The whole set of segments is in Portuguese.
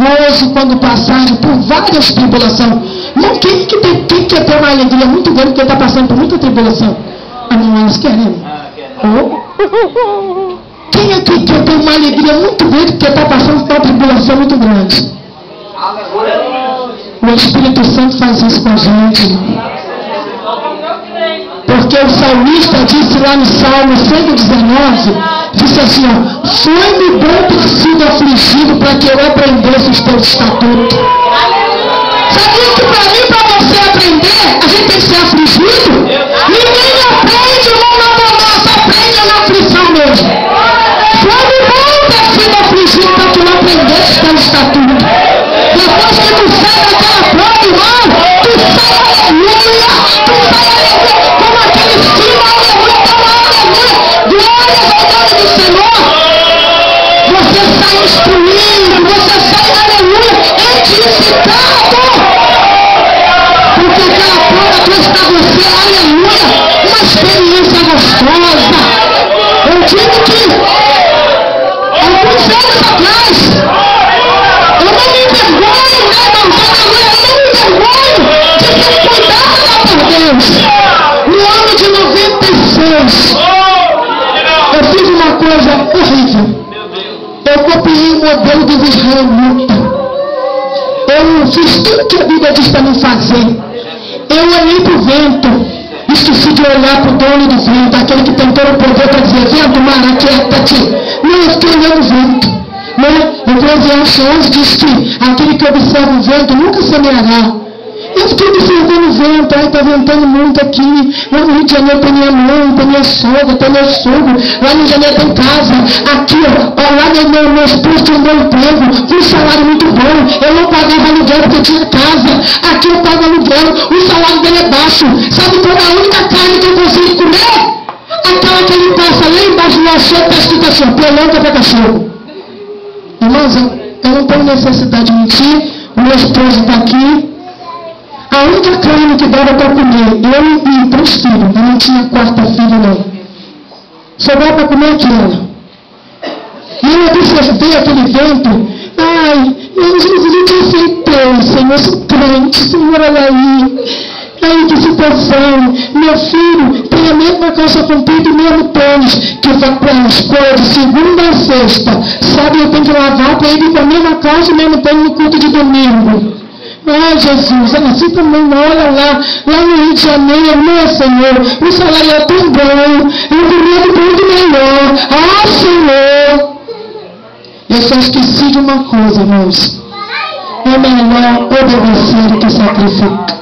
gozo quando passarem por várias tribulações. Não, quem, que tem, quem quer ter uma alegria muito grande porque está passando por muita tribulação? Ah, não, eles querem. Oh. Quem aqui quer ter uma alegria muito grande porque está passando por uma tribulação muito grande? O Espírito Santo faz isso com a gente. Porque o salmista disse lá no Salmo 119, disse assim, ó, foi-me bom ter sido afligido para que eu aprendesse os teus estatutos. Sabia que para mim, para você aprender, a gente tem que ser modelo dos israelitas. Eu fiz tudo que a Bíblia diz para mim fazer. Eu olhei para o vento. Esqueci de olhar para o dono do vento, aquele que tem todo o poder para dizer, vento, mar, aquieta-te. Não, fiquei olhando o vento. Né? Eclesiastes 11 diz que aquele que observa o vento nunca semeará. Eu fiquei observando o vento, ai, está ventando muito aqui. Lá no Rio de Janeiro tem minha mãe, tem minha sogra, tem meu sogro. Lá no Rio de Janeiro tem casa. Aqui, ó, lá no meu, meu esposo tem bom emprego, com um salário muito bom. Eu não pagava aluguel porque eu tinha casa. Aqui eu pago aluguel, o salário dele é baixo. Sabe qual é a única carne que eu consigo comer? Aquela que ele passa lá embaixo no açougue, está escrito assim, pelota para cachorro. Eu, eu não tenho necessidade de mentir. Meu esposo está aqui. A única carne que dava para comer, eu e três filhos, eu não tinha quarta filha não. Só dava para comer aquela. E eu observei aquele vento. Ai, eu, Jesus, eu te aceitei, Senhor, sou crente, Senhor, olha aí. Aí que situação, meu filho tem a mesma calça comprida e o mesmo tênis, que vai para a escola de segunda a sexta. Sabe, eu tenho que lavar para ele com a mesma calça e o mesmo tênis no culto de domingo. Ai, Jesus, assim também, olha lá, lá no Rio de Janeiro, meu Senhor, o salário é tão bom, eu comendo muito melhor. Ah, Senhor! Eu só esqueci de uma coisa, irmãos. É melhor obedecer do que sacrificar.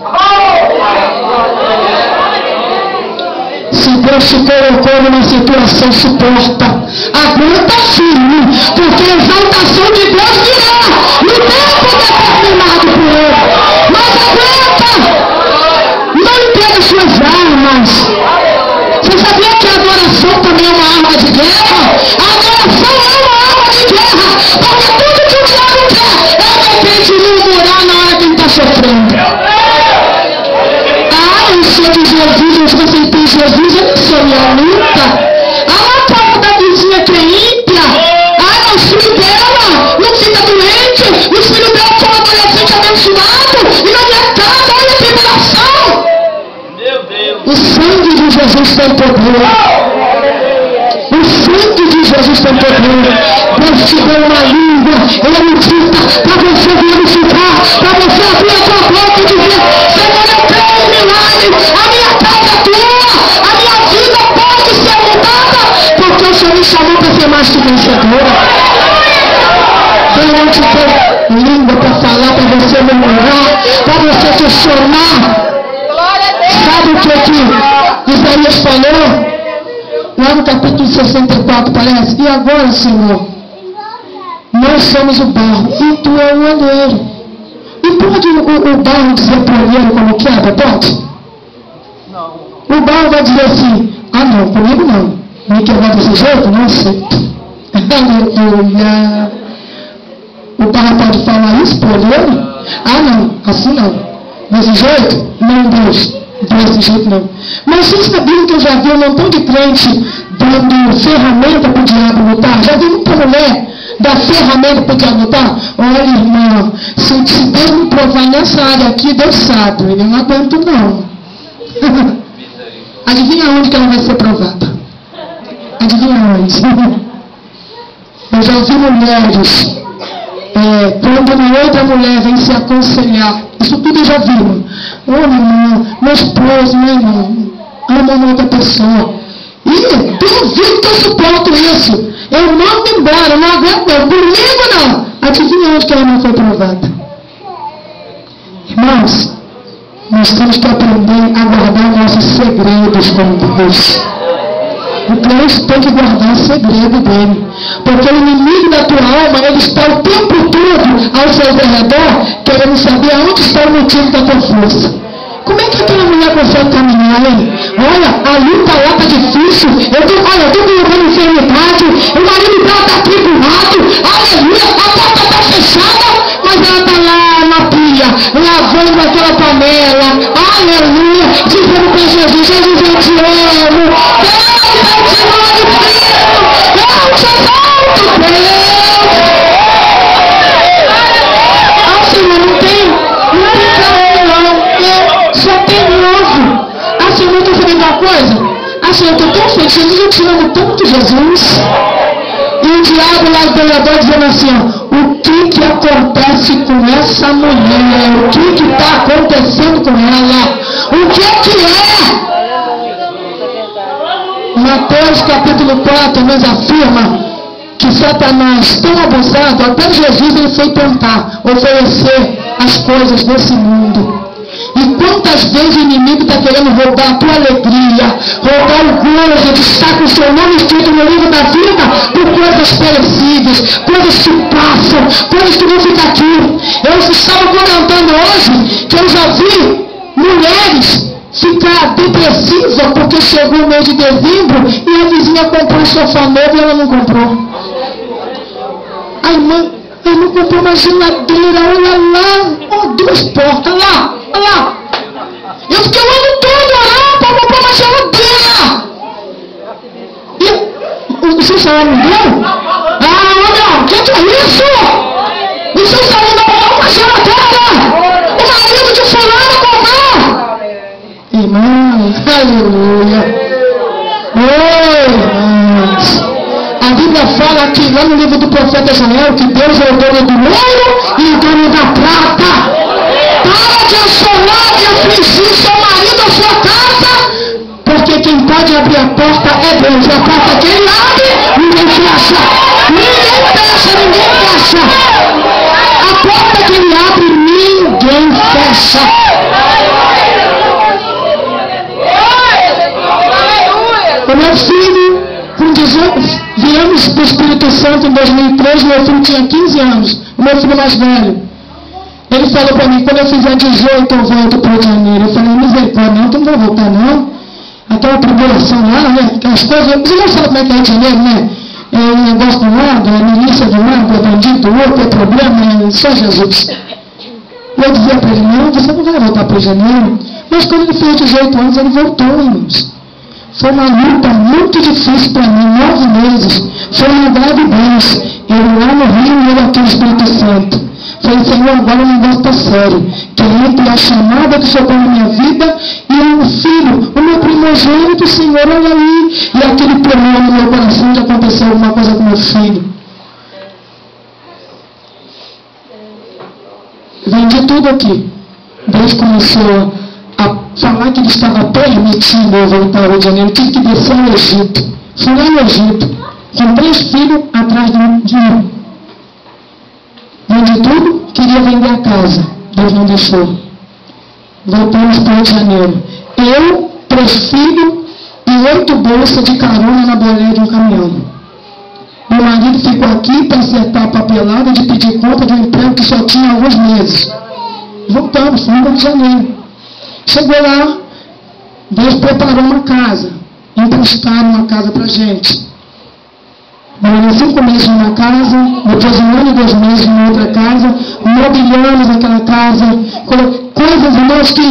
Deus te colocou numa situação, suporta. Aguenta firme, porque a exaltação de Deus virá no tempo determinado por Ele. Mas aguenta! Não entregue suas armas. Você sabia que a adoração também é uma arma de guerra? A adoração é uma arma de guerra, porque tudo que o diabo quer é de repente murmurar na hora que ele está sofrendo. Ah, eu sou de Jesus, Jesus tem poder. O sangue de Jesus tem poder. Deus te deu uma língua erudita para você glorificar, para você abrir a sua boca e dizer, Senhor, eu creio em milagre, a minha casa é tua, a minha vida pode ser mudada, porque o Senhor me chamou para ser mais que vencedora. Te deu no capítulo 64 parece. E agora, Senhor, nós somos o barro e tu é o olheiro. E pode o, o barro dizer para o olheiro como quebra? Pode? O barro vai dizer assim, ah não, comigo não. Me quebrar desse jeito? Não aceito. Aleluia. O barro pode falar isso para o olheiro? Ah não, assim não. Desse jeito? Não, Deus. Desse jeito não. Mas vocês sabiam que eu já vi um montão de crente dando ferramenta para o diabo lutar? Já vi muita mulher da ferramenta para te aguentar? Olha, irmão, se, Deus me provar nessa área aqui, Deus sabe, eu não aguento não. Adivinha onde que ela vai ser provada? Adivinha onde? Eu já vi mulheres, é, quando uma outra mulher vem se aconselhar, isso tudo eu já vi. Ô oh, meu irmão, meu esposo, meu irmão, ama uma outra pessoa. E duvido que eu suporto isso. Eu mando embora, não aguento não. Comigo não. Adivinha onde que ela não foi provada? Irmãos, nós temos que aprender a guardar nossos segredos com Deus. O crente tem que guardar o segredo dele. Porque o inimigo da tua alma, ele está o tempo todo ao seu redor, querendo saber aonde está o motivo da tua força. Como é que aquela mulher consegue caminhar? Olha, a luta lá está difícil. Eu tô, olha, eu estou uma enfermidade. O marido dela está atribulado. Aleluia, a porta está fechada. Mas ela está lá na pia, lavando aquela panela. Aleluia, dizendo para Jesus, Jesus, eu te amo. Pregador, dizendo assim, ó, o que que acontece com essa mulher? O que que está acontecendo com ela? O que que é? Mateus capítulo 4 nos afirma que Satanás, tão abusado, até Jesus ele foi tentar oferecer as coisas desse mundo. E quantas vezes o inimigo está querendo roubar a tua alegria, roubar o gozo de estar com o seu nome escrito no livro da vida por coisas perecidas, coisas que passam, coisas que vão ficar aqui. Eu estava comentando hoje que eu já vi mulheres ficar depressiva porque chegou o mês de dezembro e a vizinha comprou um sofá novo e ela não comprou. A irmã, a irmã comprou uma geladeira, olha lá, oh, duas portas lá. Olha lá. Eu fiquei o ano todo orando para comprar uma geladeira. E o salário não deu? Fala que lá no livro do profeta Joel que Deus é o dono do ouro e o dono da prata. Para de assolar e afligir seu marido ou sua casa. Porque quem pode abrir a porta é Deus. A porta que ele abre, ninguém fecha. Ninguém fecha, ninguém fecha. Santo em 2003, meu filho tinha 15 anos, o meu filho mais velho. Ele falou para mim, quando eu fizer 18 eu volto para o Janeiro. Eu falei, misericórdia, não, tu não vai voltar não. Aquela tribulação lá, né? Aquelas coisas, você não sabe como é que é de Janeiro, né? É um negócio de um lado, é milícia de um lado, é bandido do outro, é problema, é só Jesus. Eu dizia para ele, não, você não vai voltar para o Janeiro. Mas quando ele fez 18 anos, ele voltou, irmãos. Foi uma luta muito difícil para mim, nove meses. Foi uma grave Deus. Ele lá no Rio e ele aqui no Espírito Santo. Falei, Senhor, agora o negócio está sério. Que entre a chamada que chegou na minha vida e o filho, o meu primogênito, Senhor, olha aí. E aquele problema no meu coração de acontecer alguma coisa com meu filho. Vendi tudo aqui. Deus começou a falar que ele estava permitindo ao Rio de Janeiro. Tive que descer no Egito. Fui lá no Egito, com três filhos atrás de mim. Vendi tudo, queria vender a casa. Deus não deixou. Voltamos para o Rio de Janeiro. Eu, três filhos e oito bolsas de carona na boleia de um caminhão. Meu marido ficou aqui para acertar a papelada de pedir conta de um emprego que só tinha alguns meses. Voltamos, fomos para o Rio de Janeiro. Chegou lá, Deus preparou uma casa. Emprestaram uma casa para gente. Morei cinco meses numa casa, depois um ano e dois meses em outra casa, mobiliamos aquela casa, coisas, irmãos, que